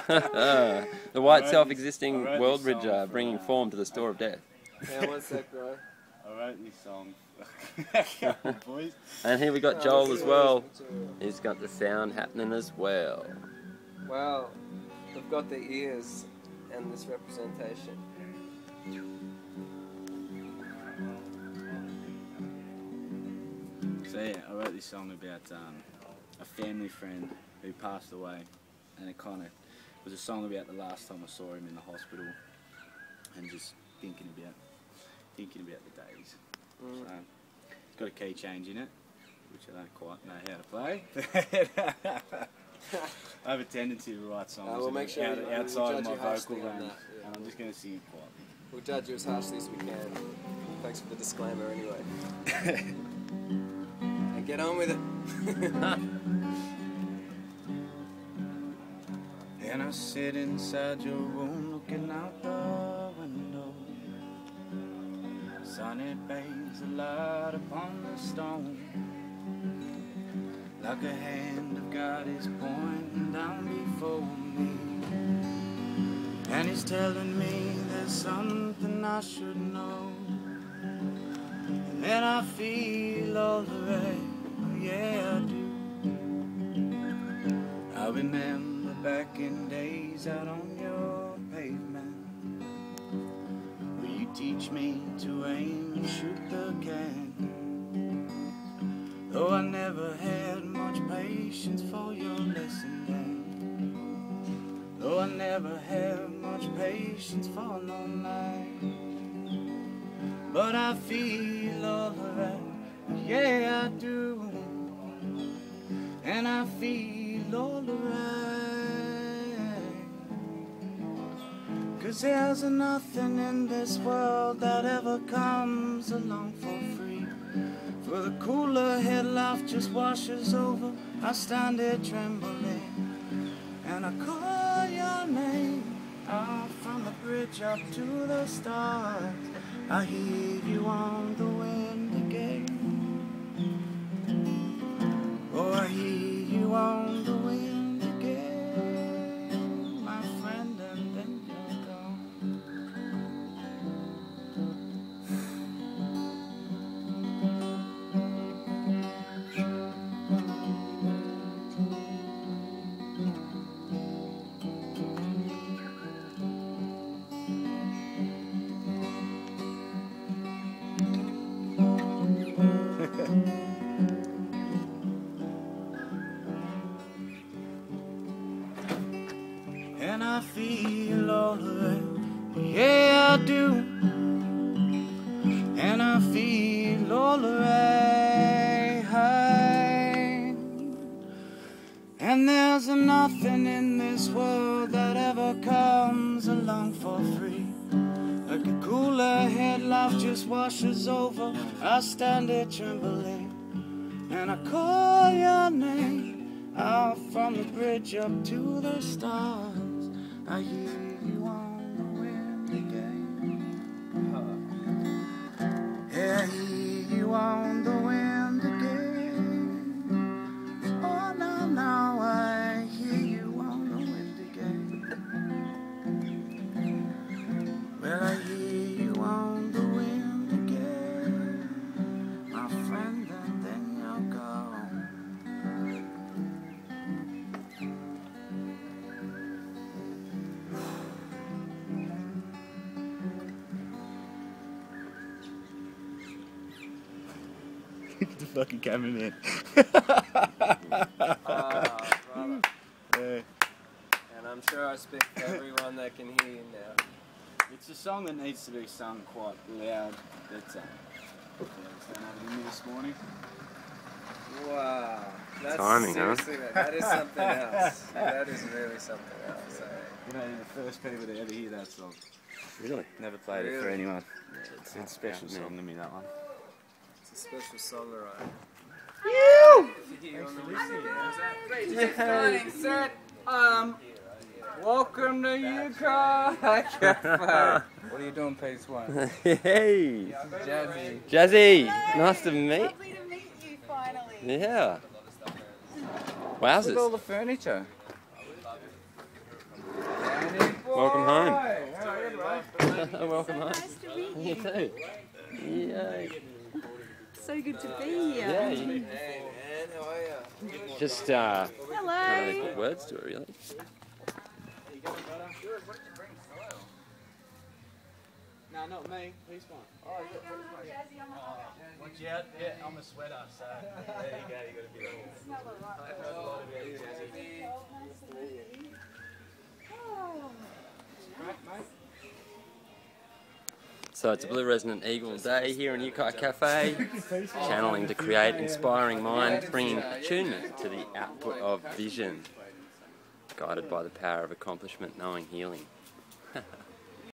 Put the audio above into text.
the white wrote self-existing this- world this bridge song uh, for, bringing uh, form to the store of death. Yeah, one sec, bro. I wrote this song. And here we got Oh, Joel as well. it, let's do it. He's got the sound happening as well. Wow, they've got the ears and this representation. So yeah, I wrote this song about um, a family friend who passed away, and it kind of was a song about the last time I saw him in the hospital, and just thinking about thinking about the days. Mm. So it's got a key change in it, which I don't quite know how to play. I have a tendency to write songs Uh, we'll make sure out, we- we'll outside of my vocal range, that, yeah. and I'm just going to sing it quietly. We'll judge you as harshly as we can. Thanks for the disclaimer, anyway. and get on with it. sit inside your room looking out the window. Sun it bathes a light upon the stone. Like a hand of God is pointing down before me. And he's telling me there's something I should know. And then I feel all the rain, oh, yeah I do. I remember back in days out on your pavement. Will you teach me to aim and shoot the can Though I never had much patience for your lesson then Though I never had much patience for no night But I feel alright, yeah I do. And I feel all alright. Cause there's nothing in this world that ever comes along for free. For the cooler head life just washes over, I stand there trembling. And I call your name out from the bridge up to the stars. I hear you on I feel alright. Yeah, I do. And I feel alright. High. And there's nothing in this world that ever comes along for free. Like a cooler head, life just washes over. I stand there trembling, and I call your name out from the bridge up to the stars. I fucking coming in. brother. Yeah. And I'm sure I speak for everyone that can hear you now. It's a song that needs to be sung quite loud. But, um, yeah, just don't have it this morning. Wow. That's Timing, huh? That is something else. That is really something else. eh? You know, you're the first people to ever hear that song. Really? Never played it for Really? anyone. It's It's a special yeah, song to me, that one a special solar eye. You! Um, welcome to Utah. what are you doing, Peace One? hey! Jazzy. Jazzy! Nice to meet Lovely to meet you, finally. Yeah. Wowzers. Look at all the furniture. Welcome home. Welcome home. Nice to meet you. you too. Yay good to be here. Yeah, you Hey man, how are ya? just uh, Hello. can't really put words to it, really. No, not me. He's fine. Oh, Watch out. Yeah, I'm a sweater, so there you go. You got to be cool. So it's a Blue Resonant Eagle day here in Uki Cafe, channeling to create inspiring mind, bringing attunement to the output of vision, guided by the power of accomplishment, knowing, healing.